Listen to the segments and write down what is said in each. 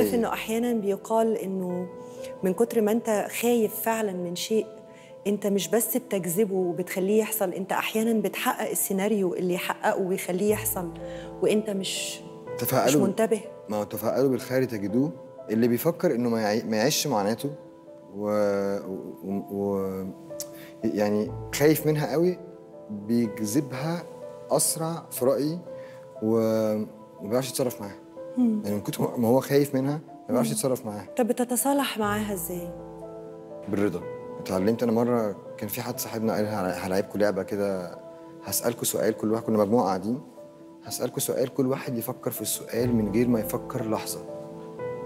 عارف ليا. إنه أحيانا بيقال إنه من كتر ما أنت خايف فعلا من شيء أنت مش بس بتجذبه وبتخليه يحصل أنت أحيانا بتحقق السيناريو اللي يحققه ويخليه يحصل وأنت مش مش تفائلوا منتبه. ما هو تفائلوا بالخير تجدوه. اللي بيفكر إنه ما يعي- ما يعيش معاناته و... و... و... يعني خايف منها قوي بيجذبها أسرع في رأيي وما بيعرفش يتصرف معاها. يعني من كتر ما هو خايف منها ما بيعرفش يتصرف معاها. طب بتتصالح معاها إزاي؟ بالرضا. اتعلمت أنا مرة كان في حد صاحبنا قال هل- هلاعبكم لعبه كده هسالكم سؤال كل واحد كنا مجموعة قاعدين هسالكم سؤال كل واحد يفكر في السؤال من غير ما يفكر لحظة.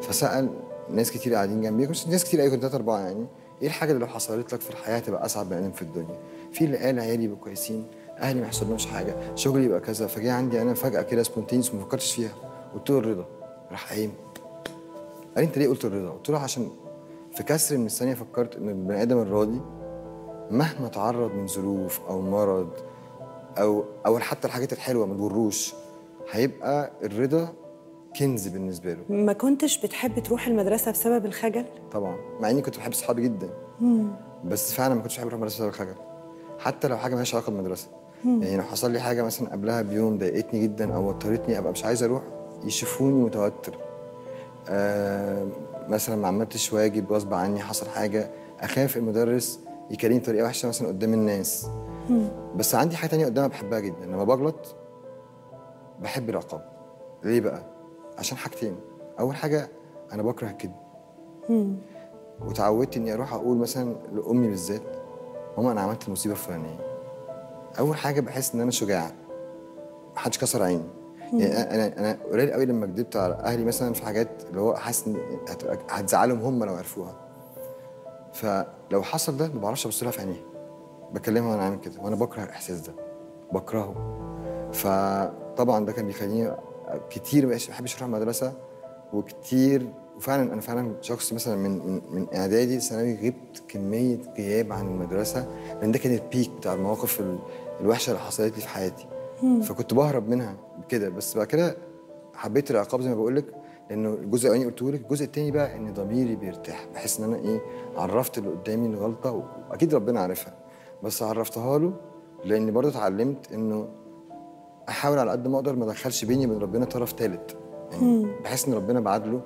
فسأل ناس كتير قاعدين جنبي ناس كتير قوي كنت أربعة يعني إيه الحاجة اللي لو حصلت لك في الحياة تبقى اسعد بني آدم في الدنيا؟ في اللي قال عيالي يبقوا كويسين أهلي ما يحصلهمش حاجة شغلي يبقى كذا فجاء عندي أنا فجأة كده سبونتينيوس ما فكرتش فيها. قلت له الرضا. راح قايم. قال لي انت ليه قلت الرضا؟ قلت له عشان في كسر من الثانية فكرت إن البني آدم الراضي مهما تعرض من ظروف أو مرض أو أو حتى الحاجات الحلوة ما تجروش هيبقى الرضا كنز بالنسبة له. ما كنتش بتحب تروح المدرسة بسبب الخجل؟ طبعا. مع إني كنت بحب صحابي جدا. بس فعلا ما كنتش بحب أروح المدرسة بسبب الخجل. حتى لو حاجة مالهاش علاقة بالمدرسة. يعني لو حصل لي حاجة مثلا قبلها بيوم ضايقتني جدا أو وترتني أبقى مش عايز أروح. يشوفوني متوتر. آه مثلا ما عملتش واجب غصب عني حصل حاجة أخاف المدرس يكلمني بطريقة وحشة مثلا قدام الناس. بس عندي حاجة تانية قدامها بحبها جدا. لما بغلط بحب العقاب. ليه بقى؟ عشان حاجتين. أول حاجة أنا بكره الكذب. وتعودت إني أروح أقول مثلا لأمي بالذات ماما أنا عملت المصيبة الفلانية. أول حاجة بحس إن أنا شجاع محدش كسر عيني. يعني أنا أنا قليل قوي لما كدبت على أهلي مثلا في حاجات اللي هو حاسس إن هتزعلهم هم لو عرفوها. فلو حصل ده ما بعرفش أبص لها في عينيها. بكلمها وأنا عامل كده وأنا بكره الإحساس ده. بكرهه. فطبعا ده كان بيخليني كتير ما بحبش أروح المدرسة وكتير وفعلا أنا فعلا شخص مثلا من من, من إعدادي لثانوي غبت كمية غياب عن المدرسة لأن ده كان البيك بتاع المواقف ال- الوحشة اللي حصلت لي في حياتي. فكنت بهرب منها. كده. بس بعد كده حبيت العقاب زي ما بقول لك لأنه الجزء الأولاني قلته لك. الجزء الثاني بقى إن ضميري بيرتاح. بحس إن أنا إيه عرفت اللي قدامي الغلطة واكيد ربنا عارفها. بس عرفتها له لأني برضه اتعلمت إنه أحاول على قد ما أقدر ما أدخلش بيني وبين ربنا طرف ثالث يعني بحس إن ربنا بعدله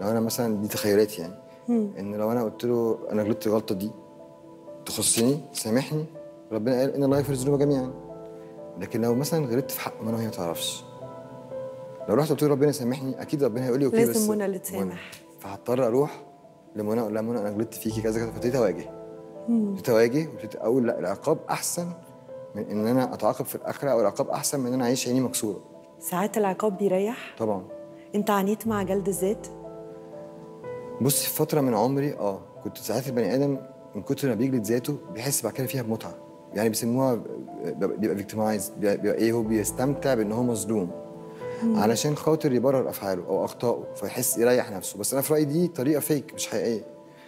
لو أنا مثلا دي تخيلاتي يعني إن لو أنا قلت له أنا غلطت الغلطة دي تخصني سامحني ربنا قال إن الله يغفر الذنوب جميعا. لكن لو مثلا غلطت في حق منى وهي ما تعرفش. لو رحت قلت ربنا سامحني أكيد ربنا هيقول لي أوكي لازم بس منى اللي تسامح. فهضطر أروح لمنى أقول لها منى أنا غلطت فيكي كذا كذا فابتديت أواجه. ابتديت أواجه وابتديت أقول لا العقاب أحسن من إن أنا أتعاقب في الآخرة أو العقاب أحسن من إن أنا أعيش عيني مكسورة. ساعات العقاب بيريح؟ طبعا. أنت عانيت مع جلد الذات؟ بص في فترة من عمري آه كنت ساعات البني آدم من كتر ما بيجلد ذاته بيحس بعد كده فيها بمتعة. يعني بيسموها بيبقى فيكتمايز بيبقى إيه هو بيستمتع بإن هو مظلوم. علشان خاطر يبرر أفعاله أو أخطائه فيحس يريح نفسه. بس أنا في رأيي دي طريقة فيك مش حقيقية.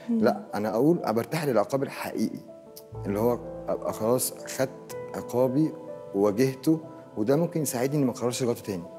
لا أنا أقول برتاح للعقاب الحقيقي. اللي هو أبقى خلاص خدت عقابي وواجهته وده ممكن يساعدني إني ما أكررش الغلطه تاني.